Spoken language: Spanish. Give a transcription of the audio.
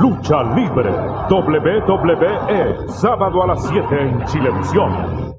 Lucha Libre, WWE, sábado a las 7 en Chilevisión.